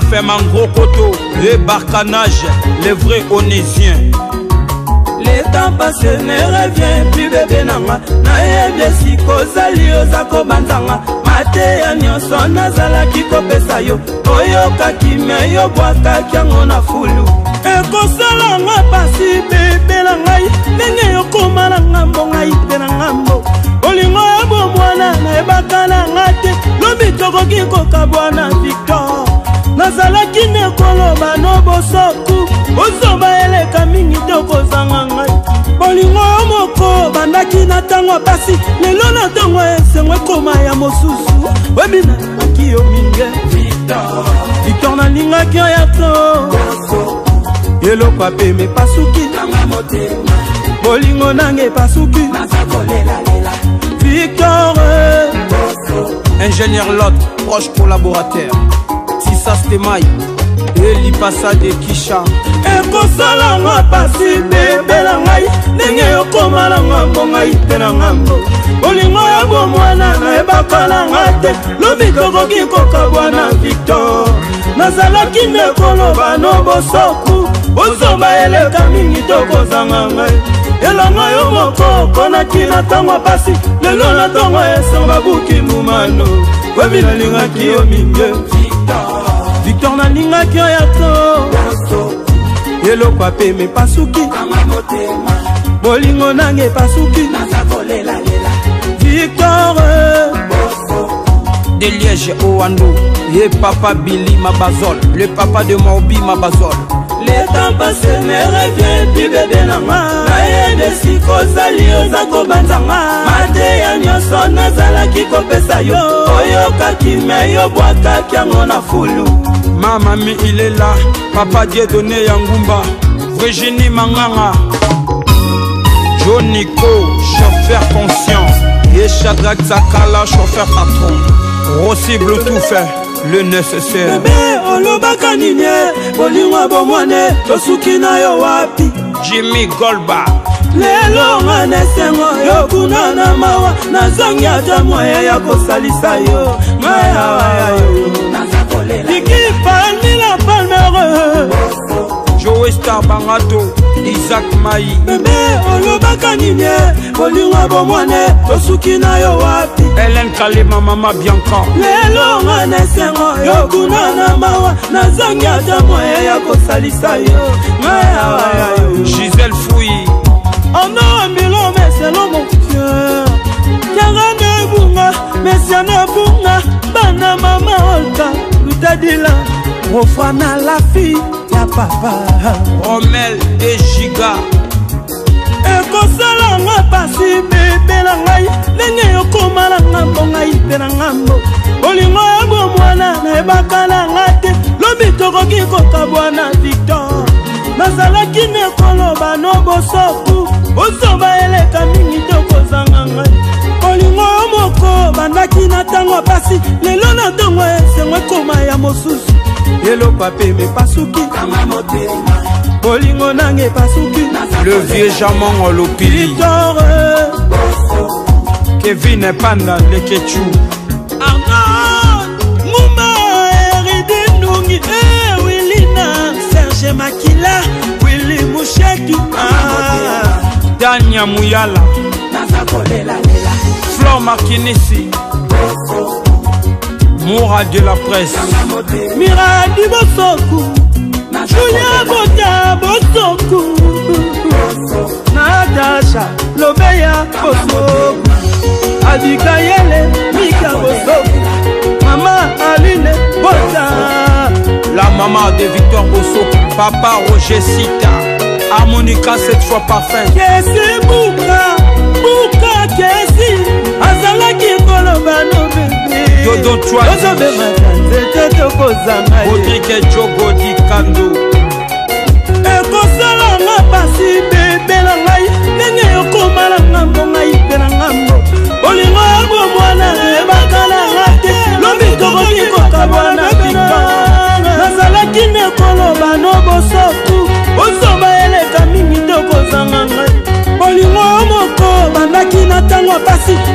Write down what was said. fema ngrokoto ébarcanage le vrai onésien le temps passe ne revient plus bebe nanga nayebi esika ozali oza kobanzanga mateya nyonso nazalaki kopesa yo oyokaki me yobwakaki yango na fulu ekosalanga mpasi bebelanga nakoki nde koloba nobosoku ozomba eleka mingi te okozanga ngai bolingo moko bandaki na ntango pasi lelo na ntongo esengo ekoma ya mosusu webina naki yo minge victor nalingaki yo ya to eloko apeme epasuki bolingo nanga epasuki victor eh. ingénieur lot proche collaborateur esaste mai elipasa de kisha ekosala nga pasi bebela ngai ndenge yokoma na ngambo ngai mpe na ngambo bolingo ya bomwana nayebaka na nga te lobi tokoki kokabwa na victor nazalaki nde koloba no bosoku bozoba eleka mingi tokozanga ngai elongo yo moko okonaki na ntango pasi lelo na ntongo esonga buki mbumano webi nalingaki yo mingi victor victor nalingaki oyo to eloko apeme epasuki bolingo nange epasuki victor de liège owandu ye papa bili mabazol le papa de morbi mabazol le temps passe ne revient plus bebe nanga nayede sikoozali oza kobanzanga mateya nyonso nazalaki kopesa yo oyokaki me yobwakaki yango na fulu mama miilela papa diedone ya ngumba virginie manganga jonico chauffeur conscient ye shadrak sakala chauffeur patron rosi bluetooth le nécessaire bebe olobaka nini bolingo bomwane tosuki na yo wapi jimmy golba lelo nga na esengo yo kuna na mawa nazangi ata mwaya ya kosalisa yo mayawa ya yo liki palmi la palmere joestar bangato isak mai bebe olobaka nini kolinga bomwane tosuki na yo wapi elen kalema mama bianka lelo nga na esengo yo kuna na mawa nazangi ata mwaya ya kosalisa yo mayawa ya yo gisel fui ono mbilo meselo mon dieu tianga na ebunga mesia na bunga bana mama olka lutadila ofana la fille ya papa romel ejiga ekosala ngo pasi bebe na ngai ndenge yokoma na ngambo ngai mpe na ngambo bolingo yango mwana nayebaka na nga te lobi tokoki kokabwana nini ekoloba nobosoku bosoba eleka mingi to kozanga ngai olingo yo moko bandaki na ntango pasi lelo na ntongo esengo ekoma ya mosusu elopa peme pasuki bolingo nange epasuki le vieux jamon olopili victor eh. kevin epanda lekechu na muyala flor markinisi moura de la presse miradi bosoku julia bota bosoku natasha lobeya bosoku abikayele mika bosoku mama aline bota la mama de victor bosoku papa roger sita harmonica cette fois parfait kesi buka buka kesi azalaki koloba nobebeozobemaka nzete tokozanga odrike jogodi kando ekosalanga pasi bebela ngai ndenge yokoma na ngambo ngai mpe na ngambo olingo yabomwana ebakalanga te lobi tokoki kokabwana pika nazalaki nekoloba nobosoku ¡Sí!